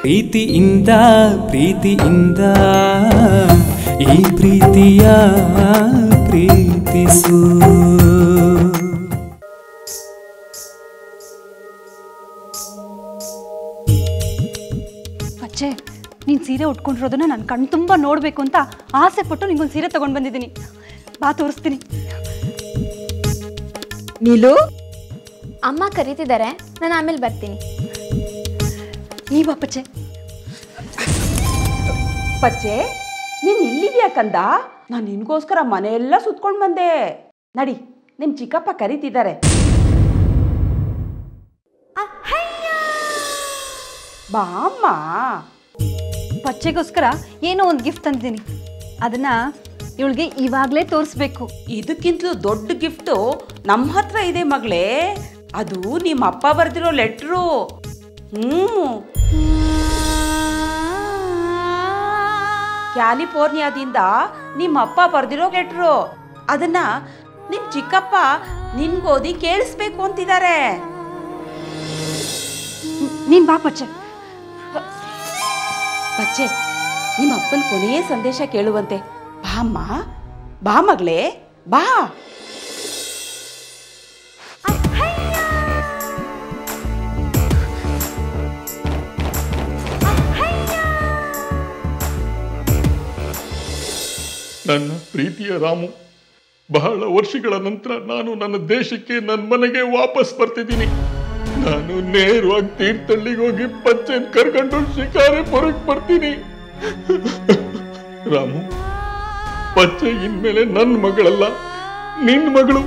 ಪ್ರೀತಿಯಿಂದ ಪ್ರೀತಿಯಿಂದ ಈ ಪ್ರೀತಿಯ ಪ್ರೀತಿಸು. ಅಚ್ಚೆ ನೀನು ಸೀರೆ ಉಟ್ಕೊಂಡಿರೋದನ್ನ ನಾನು ಕಣ್ ತುಂಬಾ ನೋಡಬೇಕು ಅಂತ ಆಸೆ ಪಟ್ಟು ನಿಂಗೊಂದು ಸೀರೆ ತಗೊಂಡ್ ಬಂದಿದ್ದೀನಿ. ಬಾ ತೋರಿಸ್ತೀನಿ. ನೀಲು? ಅಮ್ಮ ಕರೀತಿದ್ದಾರೆ ನಾನು ಆಮೇಲೆ ಬರ್ತೀನಿ. ನೀವು ಅಪ್ಪಚ್ಚೆ ಪಚ್ಚೆ ನೀನು ಇಲ್ಲಿದ್ಯಾ ಕಂದ? ನಾನು ನಿನ್ಗೋಸ್ಕರ ಮನೆಯೆಲ್ಲ ಸುತ್ಕೊಂಡು ಬಂದೆ. ನಡಿ ನಿಮ್ ಚಿಕ್ಕಪ್ಪ ಕರೀತಿದ್ದಾರೆ. ಬಾ ಅಮ್ಮ. ಪಚ್ಚೆಗೋಸ್ಕರ ಏನೋ ಒಂದು ಗಿಫ್ಟ್ ತಂದಿದ್ದೀನಿ. ಅದನ್ನ ಇವಳಿಗೆ ಇವಾಗಲೇ ತೋರಿಸ್ಬೇಕು. ಇದಕ್ಕಿಂತಲೂ ದೊಡ್ಡ ಗಿಫ್ಟು ನಮ್ಮ ಹತ್ರ ಇದೆ ಮಗಳೇ. ಅದು ನಿಮ್ಮ ಅಪ್ಪ ಬರೆದಿರೋ ಲೆಟ್ರು ಕ್ಯಾಲಿಫೋರ್ನಿಯಾದಿಂದ ನಿಮ್ಮ ಅಪ್ಪ ಬರೆದಿರೋ ಗೆಟ್ರು. ಅದನ್ನ ನಿಮ್ ಚಿಕ್ಕಪ್ಪ ನಿನ್ಗೋದಿ ಕೇಳಿಸ್ಬೇಕು ಅಂತಿದ್ದಾರೆ ನೀನು ಬಾ ಪಚ್ಚೆ ಪಚ್ಚೆ ನಿಮ್ಮ ಅಪ್ಪನ ಕೊನೆಯ ಸಂದೇಶ ಕೇಳುವಂತೆ. ಬಾಮ್ಮ, ಬಾ ಮಗಳೇ, ಬಾ. ನನ್ನ ಪ್ರೀತಿಯ ರಾಮು, ಬಹಳ ವರ್ಷಗಳ ನಂತರ ನಾನು ನನ್ನ ದೇಶಕ್ಕೆ ನನ್ನ ಮನೆಗೆ ವಾಪಸ್ ಬರ್ತಿದ್ದೀನಿ. ನಾನು ನೇರವಾಗಿ ತೀರ್ಥಳ್ಳಿಗೆ ಹೋಗಿ ಪಚ್ಚೆನ್ ಕರ್ಕೊಂಡು ಶಿಕಾರಿಪುರಕ್ಕೆ ಬರ್ತೀನಿ. ರಾಮು ಪಚ್ಚೆ ಇನ್ಮೇಲೆ ನನ್ನ ಮಗಳಲ್ಲ ನಿನ್ನ ಮಗಳು.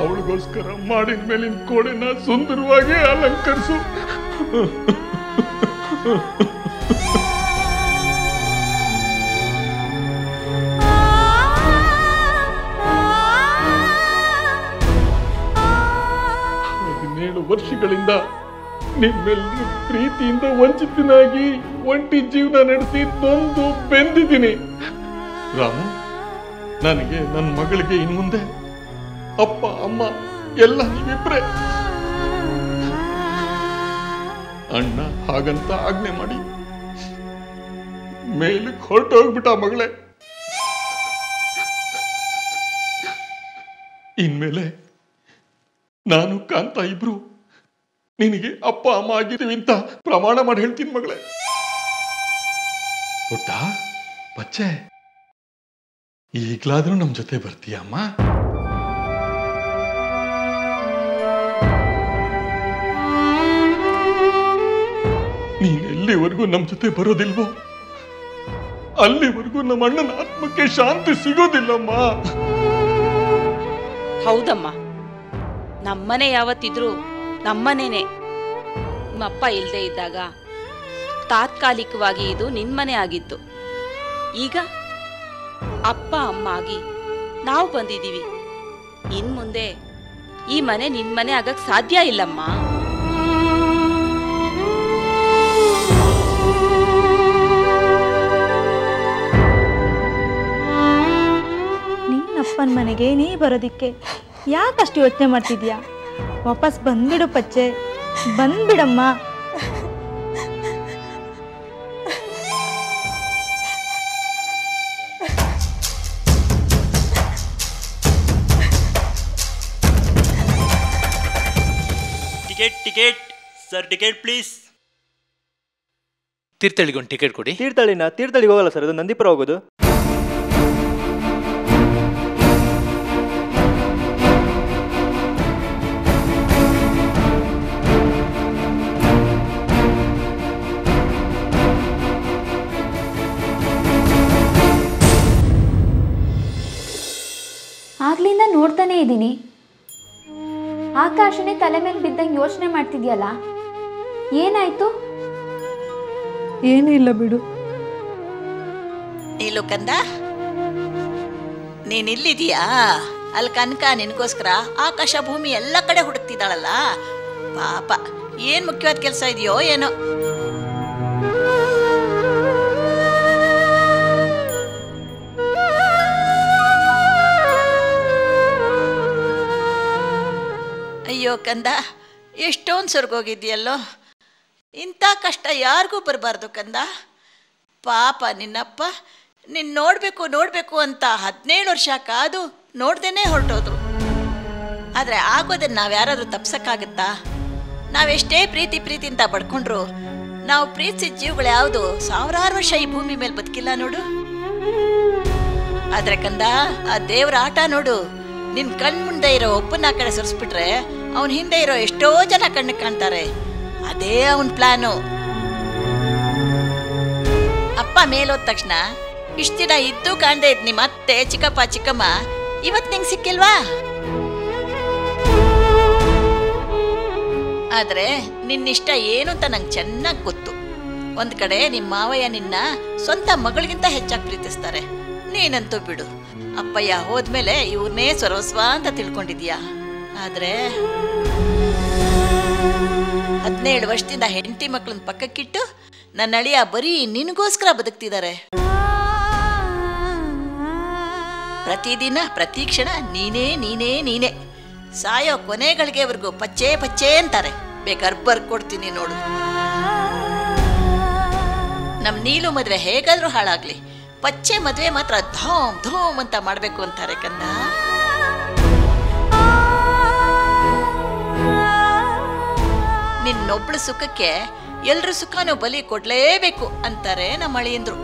ಅವಳಿಗೋಸ್ಕರ ಮಾಡಿದ ಮೇಲಿನ ಕೋಣೆನ ಸುಂದರವಾಗಿ ಅಲಂಕರಿಸು. ವರ್ಷಗಳಿಂದ ನಿಮ್ಮೆಲ್ಲರ ಪ್ರೀತಿಯಿಂದ ವಂಚಿತನಾಗಿ ಒಂಟಿ ಜೀವನ ನಡೆಸಿ ನೊಂದು ಬೆಂದಿದ್ದೀನಿ. ರಾಮು, ನನಗೆ ನನ್ನ ಮಗಳಿಗೆ ಇನ್ ಮುಂದೆ ಅಪ್ಪ, ಅಮ್ಮ, ಎಲ್ಲ ನೀವಿಬ್ರೆ. ಅಣ್ಣ ಹಾಗಂತ ಆಜ್ಞೆ ಮಾಡಿ ಮೇಲಕ್ಕೆ ಹೊರಟೋಗ್ಬಿಟ್ಟ ಮಗಳೇ. ಇನ್ಮೇಲೆ ನಾನು ಕಾಂತ ಇಬ್ರು ನಿನಗೆ ಅಪ್ಪ, ಅಮ್ಮ ಆಗಿದ್ದೀವಿ ಅಂತ ಪ್ರಮಾಣ ಮಾಡಿ ಹೇಳ್ತೀನಿ ಮಗಳೇ. ಪುಟ್ಟ ಬಚ್ಚೆ ಈಗ್ಲಾದ್ರೂ ನಮ್ ಜೊತೆ ಬರ್ತೀಯಮ್ಮ ನೀನ್ ಎಲ್ಲಿವರೆಗೂ ನಮ್ ಜೊತೆ ಬರೋದಿಲ್ವೋ? ಅಲ್ಲಿವರೆಗೂ ನಮ್ಮ ಅಣ್ಣನ ಆತ್ಮಕ್ಕೆ ಶಾಂತಿ ಸಿಗೋದಿಲ್ಲಮ್ಮ. ಹೌದಮ್ಮ. ನಮ್ಮನೆ ಯಾವತ್ತಿದ್ರು ನಮ್ಮನೇನೆ. ನಿಮ್ಮಪ್ಪ ಇಲ್ಲದೆ ಇದ್ದಾಗ ತಾತ್ಕಾಲಿಕವಾಗಿ ಇದು ನಿನ್ಮನೆ ಆಗಿತ್ತು. ಈಗ ಅಪ್ಪ, ಅಮ್ಮ ಆಗಿ ನಾವು ಬಂದಿದ್ದೀವಿ. ಇನ್ ಮುಂದೆ ಈ ಮನೆ ನಿನ್ಮನೆ ಆಗಕ್ಕೆ ಸಾಧ್ಯ ಇಲ್ಲಮ್ಮ. ನಿನ್ನಪ್ಪನ ಮನೆಗೆ ನೀ ಬರೋದಿಕ್ಕೆ ಯಾಕಷ್ಟು ಯೋಚನೆ ಮಾಡ್ತಿದ್ಯಾ ವಾಪಸ್ ಬಂದ್ಬಿಡು ಪಚ್ಚೆ. ಬಂದ್ಬಿಡಮ್ಮ. Ticket ticket. Sir ticket please. Ticket ಕೊಡಿ. ತೀರ್ಥಳ್ಳಿನ ತೀರ್ಥಳ್ಳಿಗೆ ಹೋಗಲ್ಲ ಸರ್ ಅದು ನಂದಿಪುರ ಹೋಗೋದು. ಆಕಾಶನೇ ತಲೆ ಮೇಲೆ ಬಿದ್ದಂಗೆ ಯೋಚನೆ ಮಾಡ್ತಿದ್ಯಲ್ಲ? ಏನಾಯ್ತು? ಏನಿಲ್ಲ ಇಲ್ಲ ಬಿಡು. ನೀಲು ಕಂದ ನೀನ್ ಇಲ್ಲಿದೀಯಾ? ಅಲ್ಲಿ ಕನಕ ನಿನಗೋಸ್ಕರ ಆಕಾಶ ಭೂಮಿ ಎಲ್ಲ ಕಡೆ ಹುಡುಕ್ತಿದ್ದಾಳಲ್ಲ? ಪಾಪ ಏನ್ ಮುಖ್ಯವಾದ ಕೆಲಸ ಇದೆಯೋ ಏನೋ? ಅಯ್ಯೋ ಕಂದ, ಎಷ್ಟೊಂದು ಸ್ವರ್ಗೋಗಿದ್ಯಲ್ಲೋ ಇಂಥ ಕಷ್ಟ ಯಾರಿಗೂ ಬರಬಾರ್ದು ಕಂದ. ಪಾಪ ನಿನ್ನಪ್ಪ ನಿನ್ನ ನೋಡಬೇಕು ನೋಡಬೇಕು ಅಂತ ಹದಿನೇಳು ವರ್ಷ ಕಾದು ನೋಡ್ದೇನೆ ಹೊರಟೋದ್ರು. ಆದರೆ ಆಗೋದನ್ನು ನಾವು ಯಾರಾದರೂ ತಪ್ಸೋಕ್ಕಾಗತ್ತಾ? ನಾವೆಷ್ಟೇ ಪ್ರೀತಿ ಪ್ರೀತಿ ಅಂತ ಬಡ್ಕೊಂಡ್ರು, ನಾವು ಪ್ರೀತಿಸಿದ ಜೀವಗಳು ಯಾವುದು? ಸಾವಿರಾರು ವರ್ಷ ಈ ಭೂಮಿ ಮೇಲೆ ಬದುಕಿಲ್ಲ ನೋಡು. ಆದರೆ ಕಂದ, ಆ ದೇವರ ಆಟ ನೋಡು. ನಿನ್ನ ಕಣ್ಮುಂದೆ ಇರೋ ಒಬ್ಬನ ಆ ಕಡೆ ಸರಿಸ್ಬಿಟ್ರೆ ಅವನ ಹಿಂದೆ ಇರೋ ಎಷ್ಟೋ ಜನ ಕಣ್ಣು ಕಾಣ್ತಾರೆ. ಅದೇ ಅವನ ಪ್ಲಾನು. ಅಪ್ಪ ಮೇಲೋದ ತಕ್ಷಣ, ಇಷ್ಟು ದಿನ ಇದ್ದು ಕಾಣದೆ ಇದ್ನಿ ಮತ್ತೆ ಚಿಕ್ಕಪ್ಪ, ಚಿಕ್ಕಮ್ಮ, ಇವತ್ ನಿಂಗೆ ಸಿಕ್ಕಿಲ್ವಾ? ಆದ್ರೆ ನಿನ್ನಿಷ್ಟ ಏನು ಅಂತ ನಂಗೆ ಚೆನ್ನಾಗಿ ಗೊತ್ತು. ಒಂದ್ ಕಡೆ ನಿಮ್ಮ ಮಾವಯ್ಯ ನಿನ್ನ ಸ್ವಂತ ಮಗಳಿಗಿಂತ ಹೆಚ್ಚಾಗಿ ಪ್ರೀತಿಸ್ತಾರೆ. ನೀನಂತೂ ಬಿಡು. ಅಪ್ಪಯ್ಯ ಹೋದ್ಮೇಲೆ ಇವ್ರನ್ನೇ ಸರ್ವಸ್ವ ಅಂತ ತಿಳ್ಕೊಂಡಿದ್ಯಾ? ಆದ್ರೆ ಹದಿನೇಳು ವರ್ಷದಿಂದ ಹೆಂಡತಿ ಮಕ್ಕಳನ್ನ ಪಕ್ಕಕ್ಕಿಟ್ಟು ನನ್ನ ಅಳಿಯ ಬರೀ ನಿನಗೋಸ್ಕರ ಬದುಕ್ತಿದ್ದಾರೆ ಪ್ರತಿದಿನ, ಪ್ರತಿ ಕ್ಷಣ ನೀನೇ ನೀನೇ ನೀನೇ. ಸಾಯೋ ಕೊನೆಗಳಿಗೆವರೆಗೂ ಪಚ್ಚೆ ಪಚ್ಚೆ ಅಂತಾರೆ. ಬೇಕಾದ್ರೆ ಬರ್ಕೊಡ್ತೀನಿ ನೋಡು. ನಮ್ ನೀಲು ಮದ್ವೆ ಹೇಗಾದ್ರೂ ಹಾಳಾಗ್ಲಿ. ಪಚ್ಚೆ ಮದ್ವೆ ಮಾತ್ರ ಧೋಮ್ ಧೋಮ್ ಅಂತ ಮಾಡ್ಬೇಕು ಅಂತಾರೆ ಕಂದ. ನಿನ್ನೊಬ್ಳ ಸುಖಕ್ಕೆ ಎಲ್ರ ಸುಖನೂ ಬಲಿ ಕೊಡ್ಲೇಬೇಕು ಅಂತಾರೆ ನಮ್ಮ ಅಳಿಯಂದ್ರು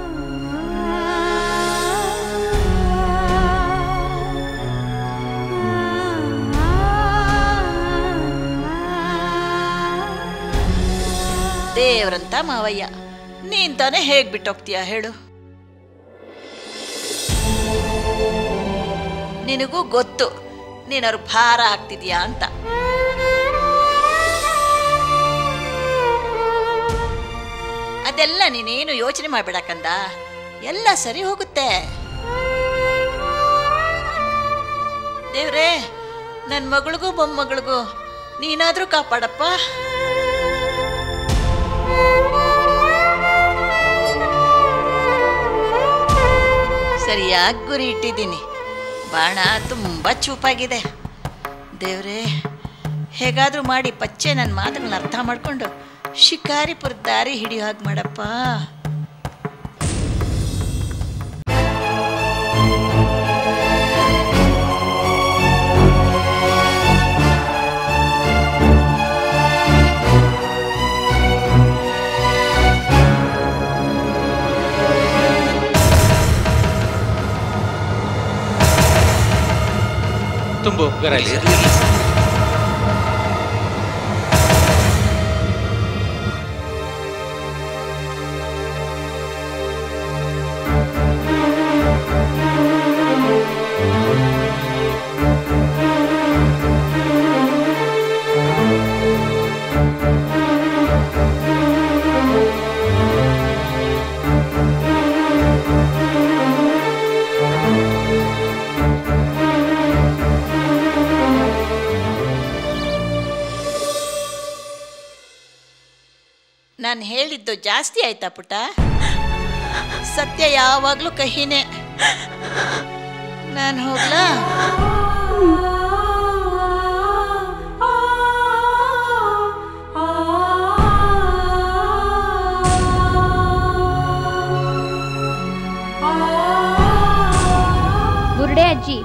ದೇವ್ರಂತ ಮಾವಯ್ಯ, ನೀನ್ ತಾನೇ ಹೇಗ್ ಬಿಟ್ಟೋಗ್ತೀಯ ಹೇಳು. ನಿನಗೂ ಗೊತ್ತು, ನೀನವ್ರ ಭಾರ ಆಗ್ತಿದ್ಯಾ ಅಂತ. ಅದೆಲ್ಲ ನೀನೇನು ಯೋಚನೆ ಮಾಡ್ಬೇಡ ಕಂದ ಎಲ್ಲ ಸರಿ ಹೋಗುತ್ತೆ. ದೇವ್ರೇ ನನ್ನ ಮಗಳಿಗೂ ಮೊಮ್ಮಗಳಿಗೂ ನೀನಾದ್ರೂ ಕಾಪಾಡಪ್ಪ. ಸರಿಯಾಗಿ ಗುರಿ ಇಟ್ಟಿದ್ದೀನಿ. ಬಾಣ ತುಂಬ ಚೂಪಾಗಿದೆ. ದೇವ್ರೇ, ಹೇಗಾದರೂ ಮಾಡಿ ಪಚ್ಚೆ ನನ್ನ ಮಾತುಗಳನ್ನ ಅರ್ಥ ಮಾಡ್ಕೊಂಡು ಶಿಕಾರಿಪುರ ದಾರಿ ಹಿಡಿಯೋ ಹಾಗೆ ಮಾಡಪ್ಪ. ತುಂಬ ಉಪಕಾರ ಹೇಳಿದ್ದು ಜಾಸ್ತಿ ಆಯ್ತಾ ಪುಟ ಸತ್ಯ ಯಾವಾಗಲೂ ಕಹಿನೇ. ನಾನು ಹೋಗ್ಲಾ? ಬುರುಡೆ ಅಜ್ಜಿ,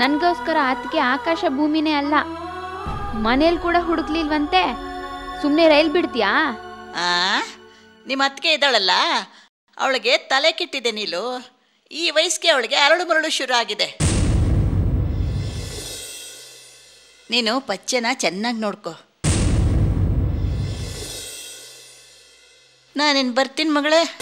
ನನಗೋಸ್ಕರ ಆತಗೆ ಆಕಾಶ ಭೂಮಿನೇ ಅಲ್ಲ. ಮನೇಲಿ ಕೂಡ ಹುಡುಕ್ಲಿಲ್ವಂತೆ? ಸುಮ್ಮನೆ ರೈಲ್ ಬಿಡ್ತೀಯಾ? ಆ? ನಿಮ್ಮ ಅತ್ತಿಗೆ ಇದ್ದಾಳಲ್ಲ? ಅವಳಿಗೆ ತಲೆ ಕೆಟ್ಟಿದೆ ನೀಲು. ಈ ವಯಸ್ಸಿಗೆ ಅವಳಿಗೆ ಅರಳು ಮರಳು ಶುರು ಆಗಿದೆ. ನೀನು ಪಚ್ಚೆನ ಚೆನ್ನಾಗಿ ನೋಡ್ಕೊ. ನಾನೇನು ಬರ್ತೀನಿ ಮಗಳೇ.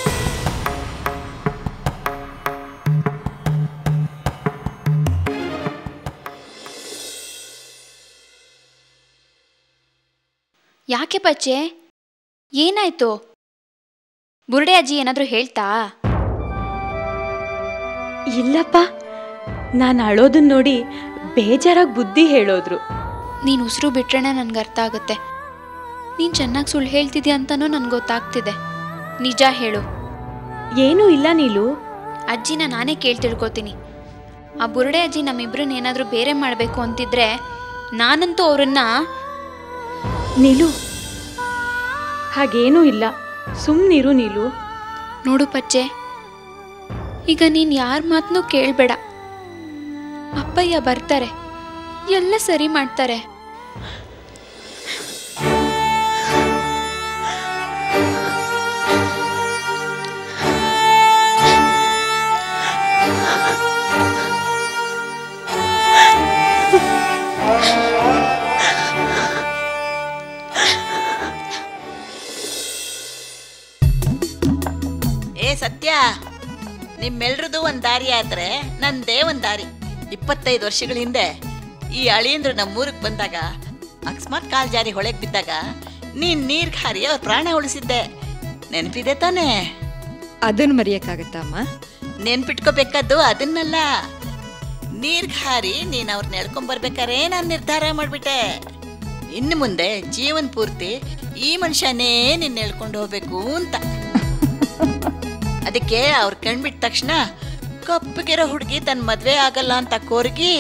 ಯಾಕೆ ಪಚ್ಚೆ? ಏನಾಯ್ತು? ಬುರುಡೆ ಅಜ್ಜಿ ಏನಾದರೂ ಹೇಳ್ತಾ? ಇಲ್ಲಪ್ಪ ನಾನು ಅಳೋದನ್ನ ನೋಡಿ ಬೇಜಾರಾಗಿ ಬುದ್ಧಿ ಹೇಳೋದ್ರು. ನೀನು ಉಸಿರು ಬಿಟ್ರೇನೆ ನನಗೆ ಅರ್ಥ ಆಗುತ್ತೆ. ನೀನು ಚೆನ್ನಾಗಿ ಸುಳ್ಳು ಹೇಳ್ತಿದ್ಯಾ ಅಂತನೂ ನನಗೆ ಗೊತ್ತಾಗ್ತಿದೆ. ನಿಜ ಹೇಳು. ಏನೂ ಇಲ್ಲ ನೀಲು. ಅಜ್ಜಿನ ನಾನೇ ಕೇಳಿ ತಿಳ್ಕೊತೀನಿ ಆ ಬುರುಡೆ ಅಜ್ಜಿ ನಮ್ಮಿಬ್ರನ್ನ ಏನಾದರೂ ಬೇರೆ ಮಾಡಬೇಕು ಅಂತಿದ್ರೆ ನಾನಂತೂ ಅವರನ್ನ ನೀಲು ಹಾಗೇನೂ ಇಲ್ಲ. ಸುಮ್ಮನಿರು ನೀಲು. ನೋಡು ಪಚ್ಚೆ, ಈಗ ನೀನು ಯಾರ ಮಾತನ್ನೂ ಕೇಳಬೇಡ. ಅಪ್ಪಯ್ಯ ಬರ್ತಾರೆ, ಎಲ್ಲ ಸರಿ ಮಾಡ್ತಾರೆ. ನಿಮ್ಮೆಲ್ರದ್ದು ಒಂದು ದಾರಿ ಆದರೆ ನಂದೇ ಒಂದು ದಾರಿ. ಇಪ್ಪತ್ತೈದು ವರ್ಷಗಳ ಹಿಂದೆ ಈ ಅಳಿಯಂದ್ರು ನಮ್ಮೂರಿಗೆ ಬಂದಾಗ ಅಕಸ್ಮಾತ್ ಕಾಲ್ ಜಾರಿ ಹೊಳೆಗೆ ಬಿದ್ದಾಗ ನೀನ್ ನೀರ್ಗೆ ಹಾರಿ ಅವ್ರ ಪ್ರಾಣ ಉಳಿಸಿದ್ದೆ. ನೆನಪಿದೆ ತಾನೇ? ಅದನ್ನು ಮರೆಯಕ್ಕಾಗತ್ತಮ್ಮ ನೆನ್ಪಿಟ್ಕೋಬೇಕಾದ್ದು ಅದನ್ನಲ್ಲ. ನೀರ್ಗೆ ಹಾರಿ ನೀನ್ ಅವ್ರನ್ನ ಎಳ್ಕೊಂಬರ್ಬೇಕಾರೆ ನಾನು ನಿರ್ಧಾರ ಮಾಡ್ಬಿಟ್ಟೆ. ಇನ್ನು ಮುಂದೆ ಜೀವನ ಪೂರ್ತಿ ಈ ಮನುಷ್ಯನೇ ನಿನ್ನ ಎಳ್ಕೊಂಡು ಹೋಗ್ಬೇಕು ಅಂತ. ಅದಕ್ಕೆ ಅವ್ರು ಕಣ್ಬಿಟ್ಟ ತಕ್ಷಣ ಕಪ್ಪಗಿರೋ ಹುಡುಗಿ ತನ್ನ ಮದ್ವೆ ಆಗಲ್ಲ ಅಂತ ಕೋರ್ಗಿ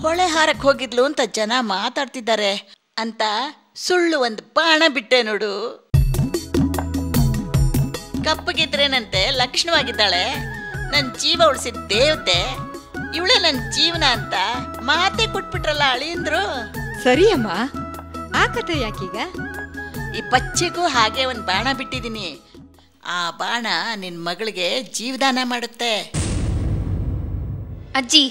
ಹೊಳೆ ಹಾರಕ್ ಹೋಗಿದ್ಲು ಅಂತ ಜನ ಮಾತಾಡ್ತಿದ್ದಾರೆ ಅಂತ ಸುಳ್ಳು ಒಂದು ಬಾಣ ಬಿಟ್ಟೆ ನೋಡು. ಕಪ್ಪಗಿದ್ರೇನಂತೆ ಲಕ್ಷಣವಾಗಿದ್ದಾಳೆ. ನನ್ನ ಜೀವ ಉಳಿಸಿದ ದೇವತೆ ಇವಳೆ ನನ್ನ ಜೀವನ ಅಂತ ಮಾತೆ ಕೊಟ್ಬಿಟ್ರಲ್ಲ ಅಳಿಯಂದ್ರು ಸರಿ ಅಮ್ಮ ಆ ಕಥೆ ಯಾಕೀಗ? ಈ ಪಚ್ಚೆಗೂ ಹಾಗೆ ಒಂದು ಬಾಣ ಬಿಟ್ಟಿದ್ದೀನಿ ಆ ಬಾಣ ನಿನ್ನ ಮಗಳಿಗೆ ಜೀವದಾನ ಮಾಡುತ್ತೆ. ಅಜ್ಜಿ.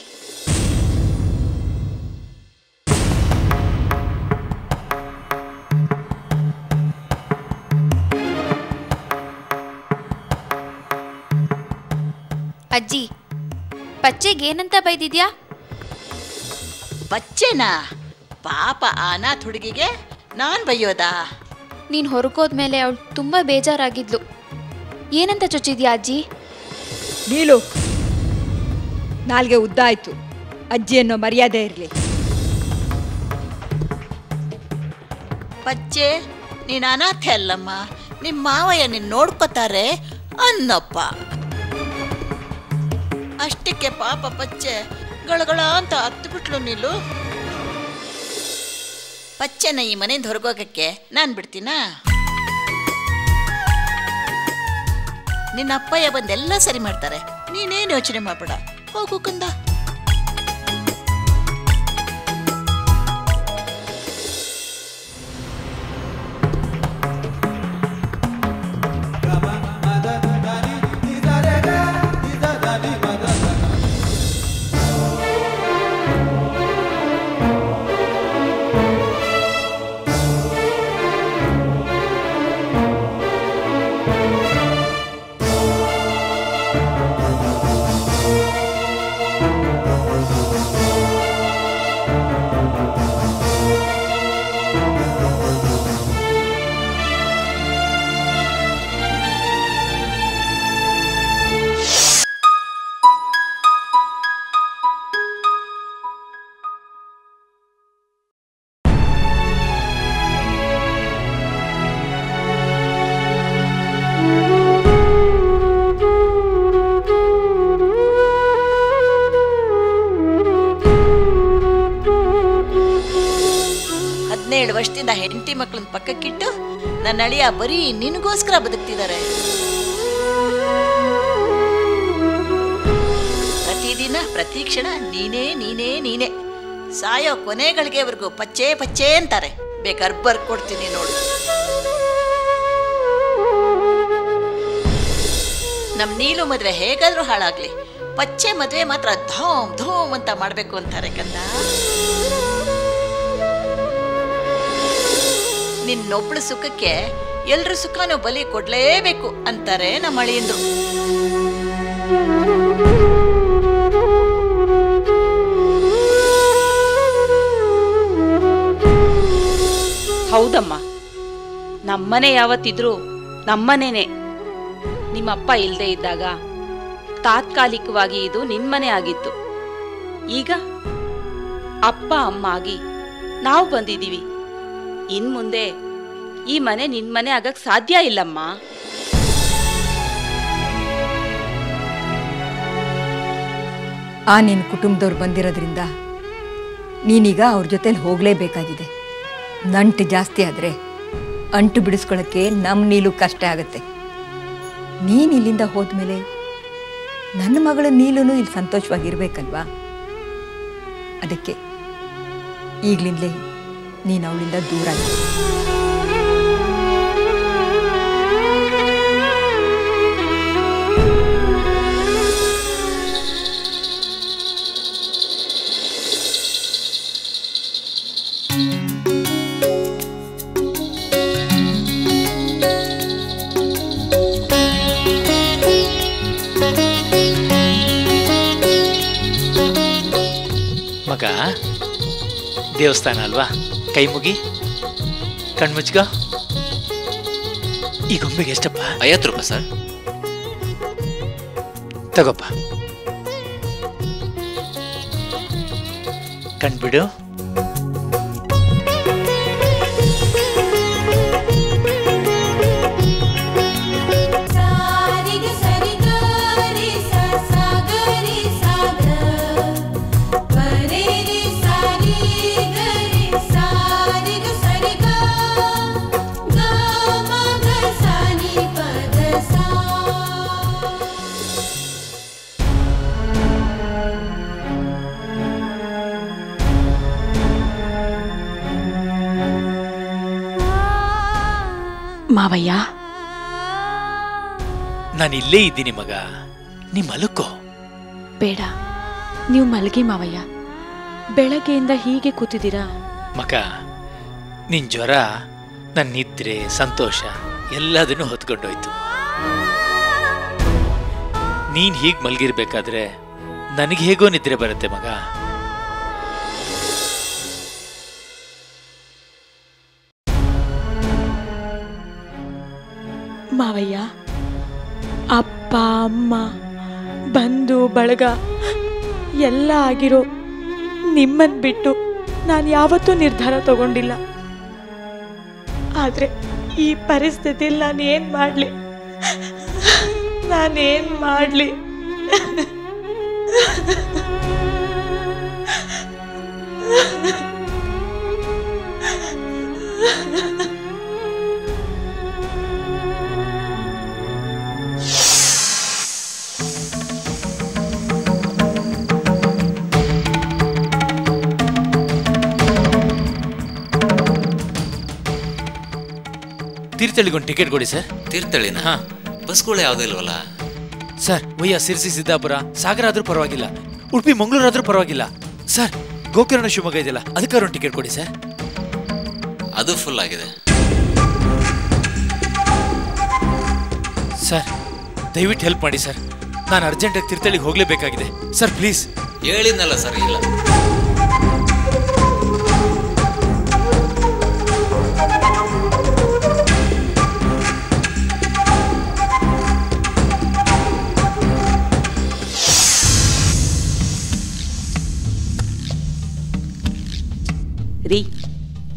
ಅಜ್ಜಿ ಪಚ್ಚೆಗೆ ಏನಂತ ಬೈದಿದ್ಯಾ? ಬಚ್ಚೆನಾ ಪಾಪ ಆನಾ ಅನಾಥ ಹುಡುಗಿಗೆ ನಾನ್ ಬೈಯೋದಾ? ನೀನು ಹೊರಕೋದ್ಮೇಲೆ ಅವಳು ತುಂಬ ಬೇಜಾರಾಗಿದ್ಲು. ಏನಂತ ಚೊಚ್ಚಿದ್ಯಾ ಅಜ್ಜಿ? ನೀಲು ನಾಲ್ಗೆ ಉದ್ದ ಆಯ್ತು ಅಜ್ಜಿ ಅನ್ನೋ ಮರ್ಯಾದೆ ಇರಲಿ. ಪಚ್ಚೆ ನೀನ್ ಅನಾಥೆ ಅಲ್ಲಮ್ಮ. ನಿಮ್ಮ ಮಾವಯ್ಯ ನಿನ್ ನೋಡ್ಕೋತಾರೆ ಅನ್ನಪ್ಪ. ಅಷ್ಟಕ್ಕೆ ಪಾಪ ಪಚ್ಚೆ ಗಳಗಳ ಅಂತ ಹತ್ತು ಬಿಟ್ಲು ನೀಲು. ಪಚ್ಚೆನ ಈ ಮನೆಯಿಂದ ಹೊರಗೋಗಕ್ಕೆ ನಾನು ಬಿಡ್ತೀನಾ? ನಿನ್ನ ಅಪ್ಪಯ್ಯ ಬಂದೆಲ್ಲ ಸರಿ ಮಾಡ್ತಾರೆ. ನೀನೇನು ಯೋಚನೆ ಮಾಡ್ಬೇಡ. ಹೋಗು ಕಂದ. ಹದಿನೇಳು ವರ್ಷದಿಂದ ಹೆಂಡತಿ ಮಕ್ಕಳನ್ನ ಪಕ್ಕಕ್ಕಿಟ್ಟು ನನ್ನ ಅಳಿಯ ಬರೀ ನಿನಗೋಸ್ಕರ ಬದುಕ್ತಿದ್ದಾರೆ. ಪ್ರತಿದಿನ ಪ್ರತಿ ಕ್ಷಣ ನೀನೇ ನೀನೇ ನೀನೇ. ಸಾಯೋ ಕೊನೆಗಳಿಗೆವರೆಗೂ ಪಚ್ಚೆ ಪಚ್ಚೆ ಅಂತಾರೆ. ಬೇಕಾದ್ರೆ ಬರ್ಕೊಡ್ತೀನಿ ನೋಡು. ನಮ್ಮ ನೀಲು ಮದುವೆ ಹೇಗಾದ್ರೂ ಹಾಳಾಗ್ಲಿ. ಪಚ್ಚೆ ಮದುವೆ ಮಾತ್ರ ಧೋಮ್ ಧೋಮ್ ಅಂತ ಮಾಡ್ಬೇಕು ಅಂತಾರೆ ಕಂದ. ನಿನ್ನೊಬ್ಳ ಸುಖಕ್ಕೆ ಎಲ್ರ ಸುಖನೂ ಬಲಿ ಕೊಡ್ಲೇಬೇಕು ಅಂತಾರೆ ನಮ್ಮ ಅಳಿಯಂದ್ರು. ಹೌದಮ್ಮ. ನಮ್ಮನೆ ಯಾವತ್ತಿದ್ರೂ ನಮ್ಮನೇನೆ. ನಿಮ್ಮಪ್ಪ ಇಲ್ಲದೆ ಇದ್ದಾಗ ತಾತ್ಕಾಲಿಕವಾಗಿ ಇದು ನಿಮ್ಮನೆ ಆಗಿತ್ತು. ಈಗ ಅಪ್ಪ, ಅಮ್ಮ ಆಗಿ ನಾವು ಬಂದಿದ್ದೀವಿ. ಇನ್ ಮುಂದೆ ಈ ಮನೆ ನಿನ್ಮನೆ ಆಗಕ್ ಸಾಧ್ಯ ಇಲ್ಲಮ್ಮ. ಆ ನಿನ್ನ ಕುಟುಂಬದವ್ರು ಬಂದಿರೋದ್ರಿಂದ ನೀನೀಗ ಅವ್ರ ಜೊತೆಲಿ ಹೋಗಲೇಬೇಕಾಗಿದೆ. ನಂಟು ಜಾಸ್ತಿ ಆದರೆ ಅಂಟು ಬಿಡಿಸ್ಕೊಳ್ಳೋಕ್ಕೆ ನಮ್ಮ ನೀಲು ಕಷ್ಟ ಆಗುತ್ತೆ. ನೀನು ಇಲ್ಲಿಂದ ಹೋದ್ಮೇಲೆ ನನ್ನ ಮಗಳ ನೀಲೂ ಇಲ್ಲಿ ಸಂತೋಷವಾಗಿರ್ಬೇಕಲ್ವಾ? ಅದಕ್ಕೆ ಈಗಲಿಂದಲೇ ನೀನು ಅವಳಿಂದ ದೂರ. ಮಗ ದೇವಸ್ಥಾನ ಅಲ್ವಾ ಕೈ ಮುಗಿ ಕಣ್ಮುಚ್ಗ ಈ ಗೊಂಬೆಗೆ ಎಷ್ಟಪ್ಪ? ಐವತ್ತು ರೂಪಾಯಿ ಸರ್. ತಗೋಪ್ಪ. ಕಣ್ಬಿಡು. ನಾನು ಇಲ್ಲೇ ಇದ್ದೀನಿ ಮಗ. ನೀ ಮಲಕೋ. ಬೇಡ. ನೀವು ಮಲಗಿ ಮಾವಯ್ಯ. ಬೆಳಗ್ಗೆಯಿಂದ ಹೀಗೆ ಕೂತಿದ್ದೀರಾ? ಮಗ ನಿನ್ ಜ್ವರ ನನ್ನ ನಿದ್ರೆ ಸಂತೋಷ ಎಲ್ಲದನ್ನು ಹೊತ್ಕೊಂಡೋಯ್ತು. ನೀನ್ ಹೀಗ್ ಮಲಗಿರ್ಬೇಕಾದ್ರೆ ನನಗೆ ಹೇಗೋ ನಿದ್ರೆ ಬರುತ್ತೆ ಮಗ. ಮಾವಯ್ಯ ಅಪ್ಪ ಅಮ್ಮ. ಬಂಧು ಬಳಗ. ಎಲ್ಲ ಆಗಿರೋ ನಿಮ್ಮನ್ನು ಬಿಟ್ಟು ನಾನು ಯಾವತ್ತೂ ನಿರ್ಧಾರ ತಗೊಂಡಿಲ್ಲ. ಆದರೆ ಈ ಪರಿಸ್ಥಿತಿಯಲ್ಲಿ ನಾನು ಏನು ಮಾಡಲಿ? ನಾನೇನು ಮಾಡ್ಲಿ? ತೀರ್ಥಳ್ಳಿಗೊಂದು ಟಿಕೆಟ್ ಕೊಡಿ ಸರ್. ತೀರ್ಥಳ್ಳಿನ? ಹಾ. ಬಸ್ಗಳು ಯಾವುದೂ ಇಲ್ವಲ್ಲ? ಸರ್ ಒಯ್ಯ ಸಿರ್ಸಿ ಸಿದ್ದಾಪುರ ಸಾಗರ ಆದರೂ ಪರವಾಗಿಲ್ಲ. ಉಡುಪಿ ಮಂಗಳೂರು ಆದರೂ ಪರವಾಗಿಲ್ಲ. ಸರ್ ಗೋಕರ್ಣ ಶಿವಮೊಗ್ಗ ಇದೆಯಲ್ಲ ಅದಕ್ಕಾರು ಒಂದು ಟಿಕೆಟ್ ಕೊಡಿ ಸರ್. ಅದು ಫುಲ್ ಆಗಿದೆ. ಸರ್ ದಯವಿಟ್ಟು ಹೆಲ್ಪ್ ಮಾಡಿ ಸರ್. ನಾನು ಅರ್ಜೆಂಟಾಗಿ ತೀರ್ಥಳ್ಳಿಗೆ ಹೋಗಲೇಬೇಕಾಗಿದೆ. ಸರ್ ಪ್ಲೀಸ್ ಹೇಳಿದ್ನಲ್ಲ ಸರ್ ಇಲ್ಲ.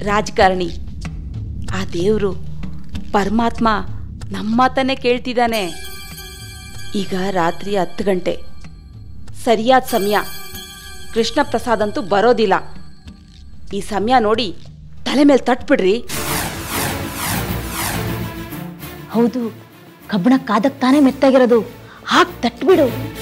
ರಾಜಕಾರಣಿ. ಆ ದೇವರು ಪರಮಾತ್ಮ ನಮ್ಮ ಮಾತನ್ನೇ ಕೇಳ್ತಿದ್ದಾನೆ. ಈಗ ರಾತ್ರಿ ಹತ್ತು ಗಂಟೆ. ಸರಿಯಾದ ಸಮಯ. ಕೃಷ್ಣ ಪ್ರಸಾದ್ ಅಂತೂ ಬರೋದಿಲ್ಲ. ಈ ಸಮಯ ನೋಡಿ ತಲೆ ಮೇಲೆ ತಟ್ಬಿಡ್ರಿ. ಹೌದು, ಕಬ್ಬಣ ಕಾದಕ್ಕೆ ತಾನೇ ಮೆತ್ತಾಗಿರೋದು. ಹಾಕಿ ತಟ್ಬಿಡು.